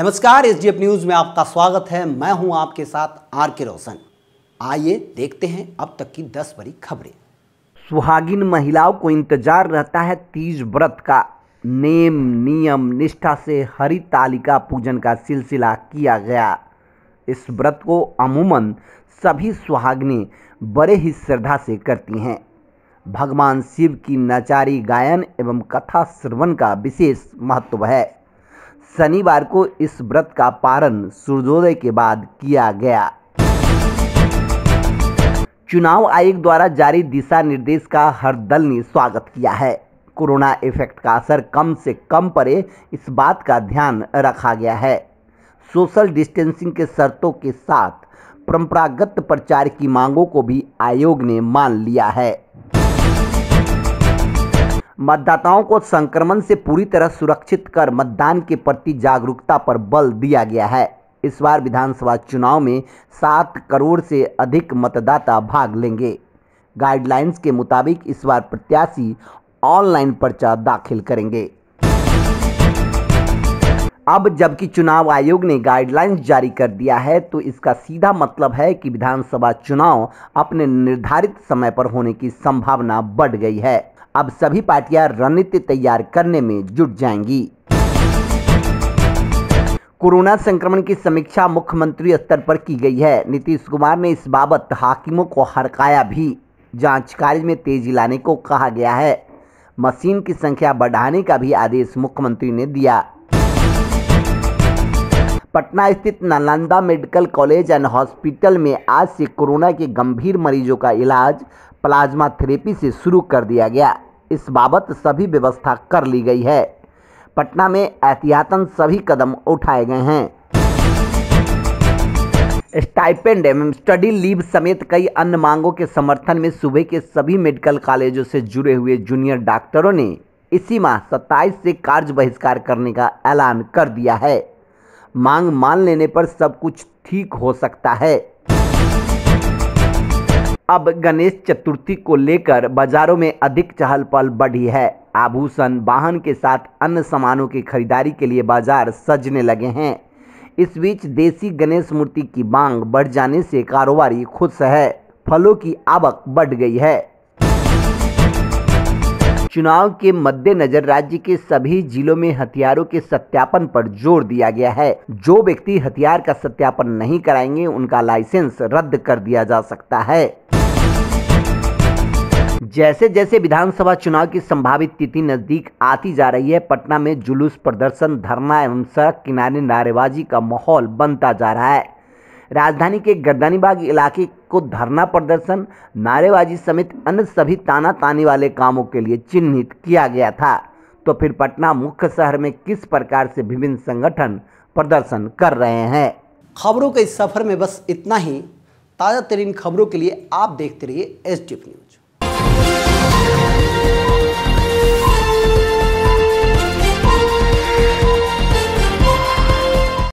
नमस्कार S D news में आपका स्वागत है। मैं हूँ आपके साथ आर के रोशन। आइए देखते हैं अब तक की 10 बड़ी खबरें। सुहागिन महिलाओं को इंतज़ार रहता है तीज व्रत का। नेम, नियम, निष्ठा से हरि तालिका पूजन का सिलसिला किया गया। इस व्रत को अमूमन सभी सुहागिनें बड़े ही श्रद्धा से करती हैं। भगवान शिव की नचारी, गायन एवं कथा, श्रवण का विशेष महत्व है। शनिवार को इस व्रत का पारण सूर्योदय के बाद किया गया। चुनाव आयोग द्वारा जारी दिशा निर्देश का हर दल ने स्वागत किया है। कोरोना इफ़ेक्ट का असर कम से कम पड़े इस बात का ध्यान रखा गया है। सोशल डिस्टेंसिंग के शर्तों के साथ परंपरागत प्रचार की मांगों को भी आयोग ने मान लिया है। मतदाताओं को संक्रमण से पूरी तरह सुरक्षित कर मतदान के प्रति जागरूकता पर बल दिया गया है। इस बार विधानसभा चुनाव में सात करोड़ से अधिक मतदाता भाग लेंगे। गाइडलाइंस के मुताबिक इस बार प्रत्याशी ऑनलाइन पर्चा दाखिल करेंगे। अब जबकि चुनाव आयोग ने गाइडलाइंस जारी कर दिया है तो इसका सीधा मतलब है कि विधानसभा चुनाव अपने निर्धारित समय पर होने की संभावना बढ़ गई है। अब सभी पार्टियाँ रणनीति तैयार करने में जुट जाएँगी। कोरोना संक्रमण की समीक्षा मुख्यमंत्री स्तर पर की गई है। नीतीश कुमार ने इस बाबत हाकिमों को हड़काया भी। जाँच कार्य में तेज़ी लाने को कहा गया है। मशीन की संख्या बढ़ाने का भी आदेश मुख्यमंत्री ने दिया। पटना स्थित Nalanda medical college and hospital में आज से कोरोना के गंभीर मरीजों का इलाज प्लाज्मा थेरेपी से शुरू कर दिया गया। इस बाबत सभी व्यवस्था कर ली गई है। पटना में एहतियातन सभी कदम उठाए गए हैं। स्टाइपेंड एवं स्टडी लीव समेत कई अन्य मांगों के समर्थन में सुबह के सभी मेडिकल कॉलेजों से जुड़े हुए जूनियर डॉक्टरों ने इसी माह 27 से कार्य बहिष्कार करने का ऐलान कर दिया है। मांग मान लेने पर सब कुछ ठीक हो सकता है। अब गणेश चतुर्थी को लेकर बाजारों में अधिक चहल पहल बढ़ी है। आभूषण, वाहन के साथ अन्य सामानों की खरीदारी के लिए बाज़ार सजने लगे हैं। इस बीच देसी गणेश मूर्ति की मांग बढ़ जाने से कारोबारी खुश है। फलों की आवक बढ़ गई है। चुनाव के मद्देनजर राज्य के सभी जिलों में हथियारों के सत्यापन पर ज़ोर दिया गया है। जो व्यक्ति हथियार का सत्यापन नहीं कराएँगे, उनका लाइसेंस रद्द कर दिया जा सकता है। जैसे जैसे विधानसभा चुनाव की संभावित तिथि नज़दीक आती जा रही है, पटना में जुलूस प्रदर्शन, धरना एवं सड़क किनारे नारेबाजी का माहौल बनता जा रहा है। राजधानी के गर्दानीबाग इलाके को धरना प्रदर्शन, नारेबाजी समेत अन्य सभी ताना तानी वाले कामों के लिए चिन्हित किया गया था। तो फिर पटना मुख्य शहर में किस प्रकार से विभिन्न संगठन प्रदर्शन कर रहे हैं? खबरों के इस सफ़र में बस इतना ही। ताज़ा तरीन खबरों के लिए आप देखते रहिए एस न्यूज़